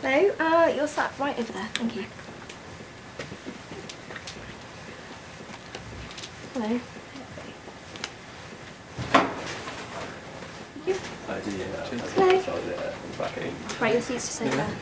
Hello, uh, you're sat right over there. Thank you. Hello. Thank you. I do, yeah. Hello. So I was there, back in. Right, your seat's just over there.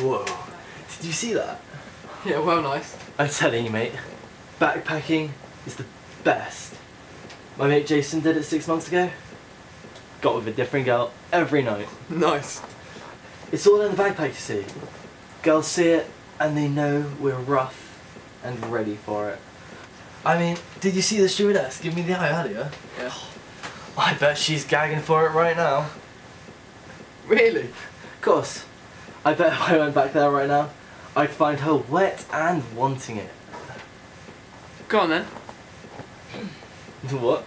Whoa. Did you see that? Yeah, well, nice. I'm telling you, mate. Backpacking is the best. My mate Jason did it six months ago. Got with a different girl every night. Nice. It's all in the backpack, you see. Girls see it and they know we're rough and ready for it. I mean, did you see the stewardess give me the eye earlier? Yeah. I bet she's gagging for it right now. Really? Of course. I bet if I went back there right now, I'd find her wet and wanting it. Go on then. What?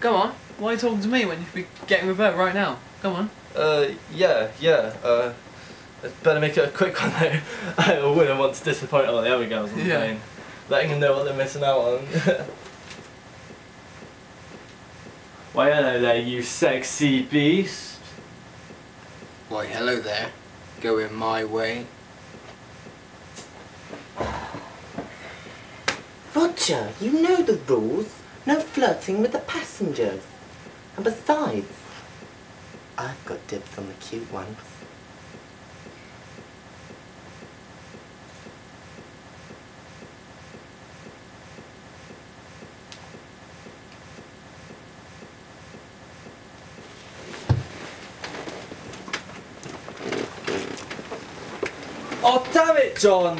Go on. Why are you talking to me when you could be getting with her right now? Go on. Uh, yeah, yeah. Uh, I'd better make it a quick one though. I wouldn't want to disappoint all the other girls on the Yeah. plane. Letting them know what they're missing out on. Why hello there, you sexy beast. Why, hello there. Going my way. Roger, you know the rules. No flirting with the passengers. And besides, I've got dibs on the cute ones. おためちょん